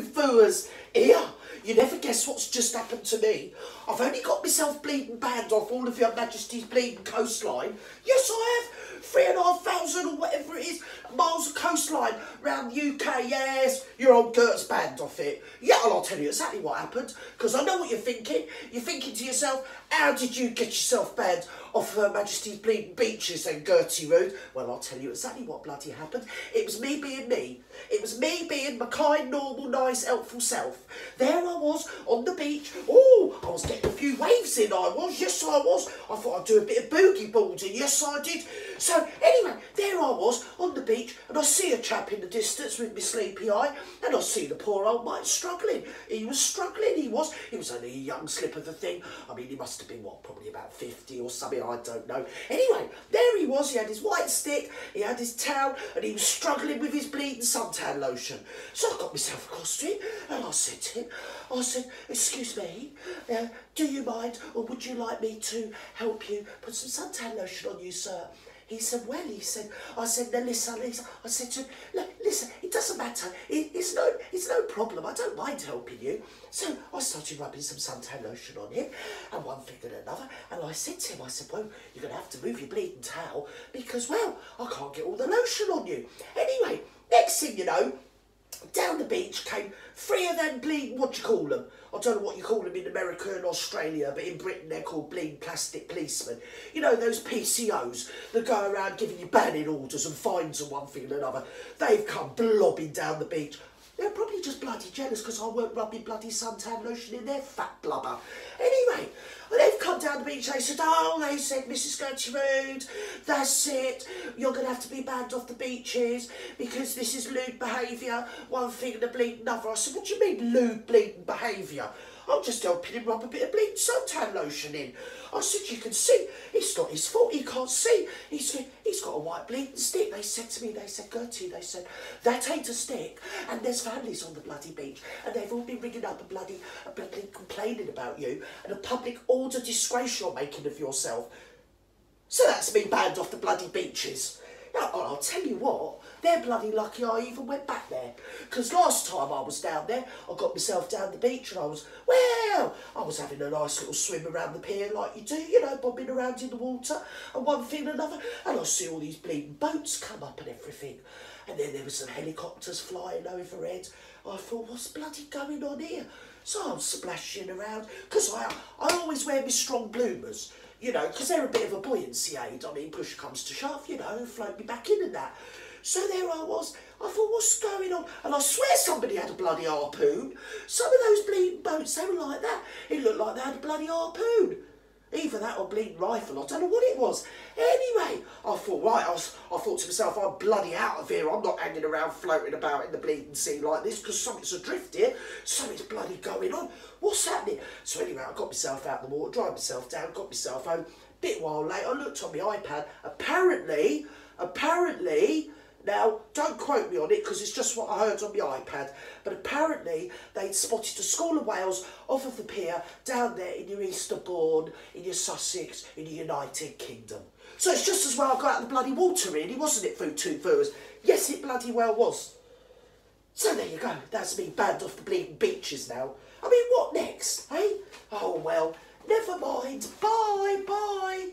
fooers here. You never guess what's just happened to me. I've only got myself bleeding banned off all of your Majesty's bleeding coastline. Yes, I have. Three and a half thousand or whatever it is miles of coastline round the UK. Yes, your old Gert's banned off it. Yeah, and I'll tell you exactly what happened because I know what you're thinking. You're thinking to yourself, how did you get yourself banned off Her Majesty's beaches and Gertie Rood? Well, I'll tell you exactly what bloody happened. It was me being me. It was me being my kind, normal, nice, helpful self. There I was on the beach. Oh, I was getting a few waves in. I was. Yes, I was. I thought I'd do a bit of boogie boarding. Yes, I did. So anyway, there I was on the beach, and I see a chap in the distance with my sleepy eye, and I see the poor old mate struggling. He was struggling. He was. He was only a young slip of the thing. I mean, he must have been what, probably about fifty or something. I don't know. Anyway, there he was. He had his white stick. He had his towel, and he was struggling with his bleeding suntan lotion. So I got myself across to him, and I said to him, I said, "Excuse me, uh, do you mind, or would you like me to help you put some suntan lotion on you, sir?" He said, well, he said, I said, now listen, listen. I said to him, look, listen, it doesn't matter. It, it's, no, it's no problem. I don't mind helping you. So I started rubbing some suntan lotion on him and one thing and another. And I said to him, I said, well, you're going to have to move your bleeding towel because, well, I can't get all the lotion on you. Anyway, next thing you know, down the beach came three of them bleeding, what do you call them? I don't know what you call them in America and Australia, but in Britain they're called bleeding plastic policemen. You know, those PCOs that go around giving you banning orders and fines and one thing and another. They've come blobbing down the beach. They're probably just bloody jealous because I weren't rubbing bloody suntan lotion in their fat blubber. Anyway, they've come down the beach, they said, oh, they said, Mrs. Gertie Rood, that's it, you're going to have to be banned off the beaches because this is lewd behaviour, one thing and a bleeding another. I said, what do you mean lewd bleeding behaviour? I'm just helping him rub a bit of bleeding suntan lotion in. I said, you can see, it's not his fault, he can't see. He got a white bleeding stick. They said to me, they said, Gertie, they said, that ain't a stick. And there's families on the bloody beach, and they've all been ringing up and bloody, and bloody complaining about you, and a public order disgrace you're making of yourself. So that's me banned off the bloody beaches. Now, I'll tell you what, they're bloody lucky I even went back there. Because last time I was down there, I got myself down the beach and I was, well, I was having a nice little swim around the pier like you do, you know, bobbing around in the water and one thing and another. And I see all these bleeding boats come up and everything. And then there was some helicopters flying overhead. I thought, what's bloody going on here? So I'm splashing around because I, I always wear my strong bloomers you know, because they're a bit of a buoyancy aid. I mean, push comes to shove, you know, float me back in and that. So there I was. I thought, what's going on? And I swear somebody had a bloody harpoon. Some of those bleeding boats, they were like that. It looked like they had a bloody harpoon. Either that or bleeding rifle, I don't know what it was. Anyway, I thought, right, I, was, I thought to myself, I'm bloody out of here. I'm not hanging around floating about in the bleeding sea like this because something's adrift here. Something's bloody going on. What's happening? So anyway, I got myself out of the water, dried myself down, got myself home. Bit while later, I looked on my iPad. Apparently, apparently, now, don't quote me on it because it's just what I heard on my iPad, but apparently they'd spotted a school of whales off of the pier down there in your Eastbourne, in your Sussex, in the United Kingdom. So it's just as well I got out of the bloody water really, wasn't it, Food Two Viewers? Yes, it bloody well was. So there you go, that's me banned off the bleeding beaches now. I mean, what next, eh? Oh well, never mind, bye, bye.